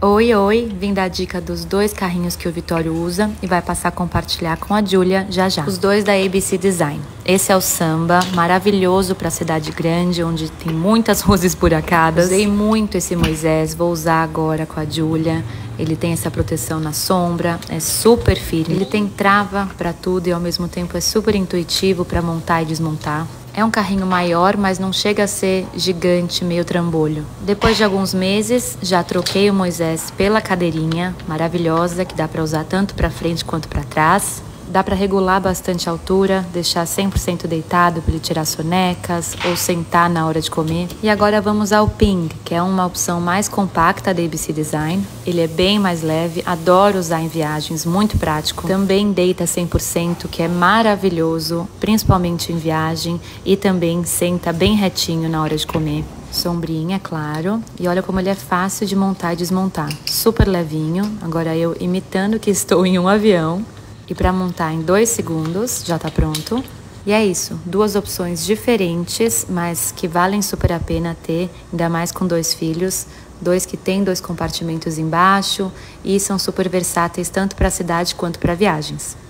Oi, oi! Vim dar a dica dos dois carrinhos que o Vitório usa e vai passar a compartilhar com a Júlia já já. Os dois da ABC Design. Esse é o Samba, maravilhoso para cidade grande, onde tem muitas ruas esburacadas. Usei muito esse Moisés, vou usar agora com a Júlia. Ele tem essa proteção na sombra, é super firme. Ele tem trava para tudo e ao mesmo tempo é super intuitivo para montar e desmontar. É um carrinho maior, mas não chega a ser gigante, meio trambolho. Depois de alguns meses, já troquei o Moisés pela cadeirinha maravilhosa que dá para usar tanto para frente quanto para trás. Dá para regular bastante a altura, deixar 100% deitado para ele tirar sonecas ou sentar na hora de comer. E agora vamos ao Ping, que é uma opção mais compacta da ABC Design. Ele é bem mais leve, adoro usar em viagens, muito prático. Também deita 100%, que é maravilhoso, principalmente em viagem, e também senta bem retinho na hora de comer sombrinha, claro. E olha como ele é fácil de montar e desmontar. Super levinho. Agora eu imitando que estou em um avião e para montar em dois segundos já está pronto. E é isso, duas opções diferentes, mas que valem super a pena ter, ainda mais com dois filhos, dois que têm dois compartimentos embaixo e são super versáteis tanto para a cidade quanto para viagens.